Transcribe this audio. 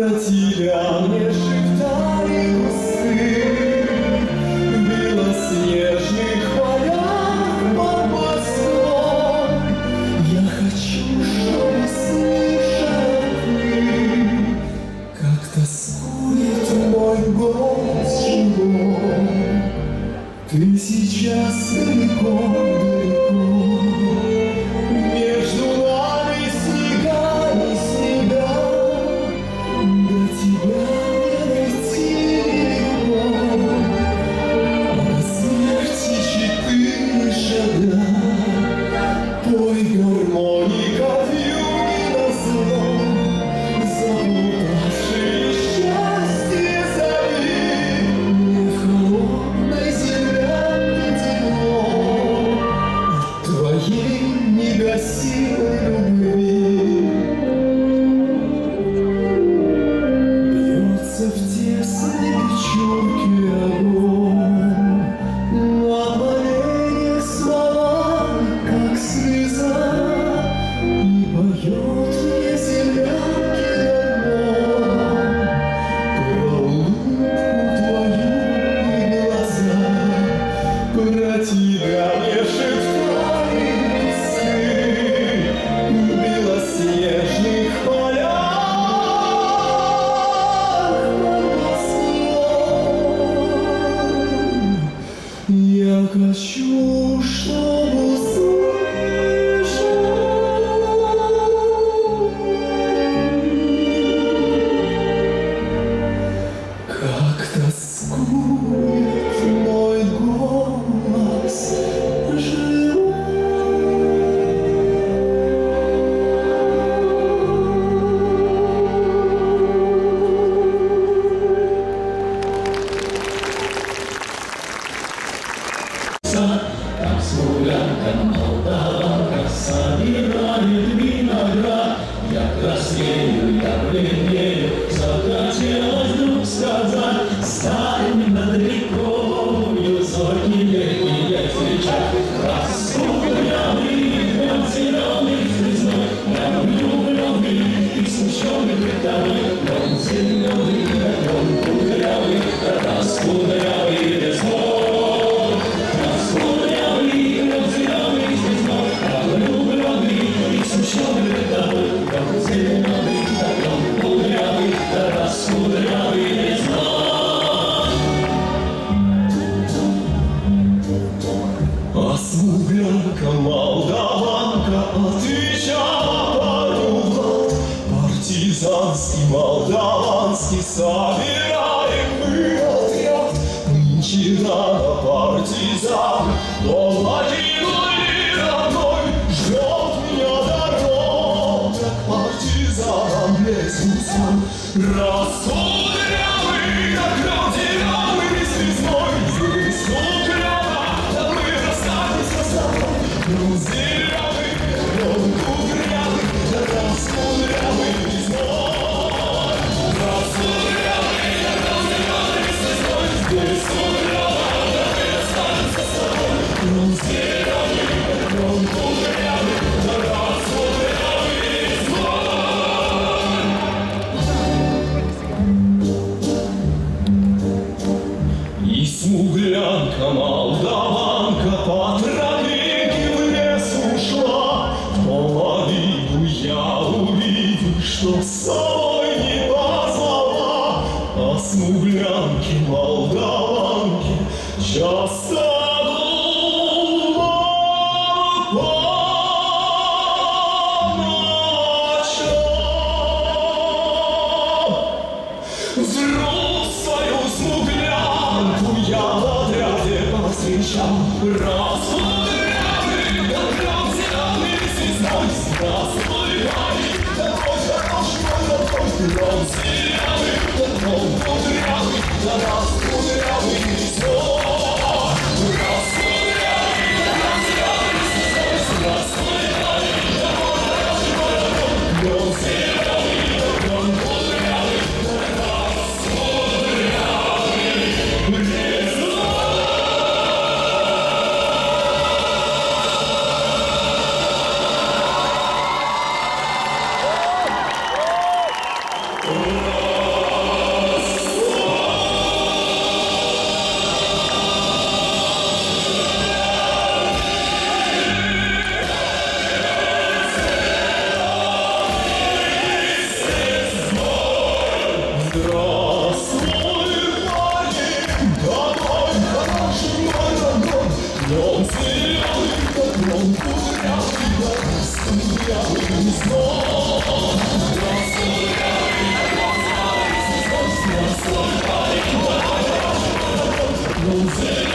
Обратили мне шептали кусты Белоснежные тебя лишит Расслаблянка, молдаванка, собирает виноград. Я краснею, я бледнею. сигнала партизан, дом погиблый родной, ждет меня дорога к партизанам, лестницам, расход. Что собой не позвала, а смуглянки молдаванки часто Взрослую смуглянку я в отряде повстречал Раз в отряде, как раз звездой, здравствуй, Montreal, Montreal, Montreal, Montreal, Montreal, Wolf.